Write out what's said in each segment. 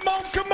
Come on, come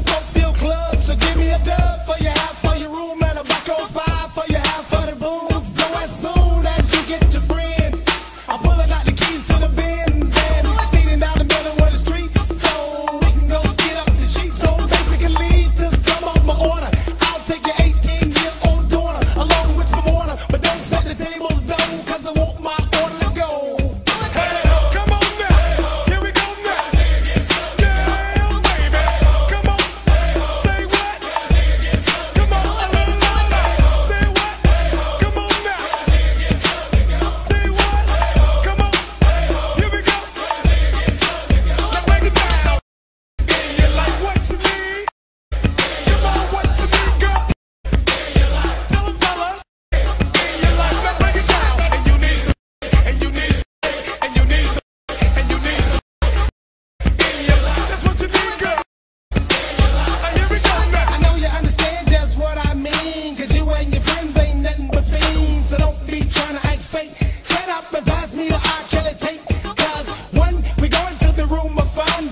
smoke filled club, so give me a dub for your half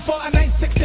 for a nice 60.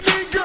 to be.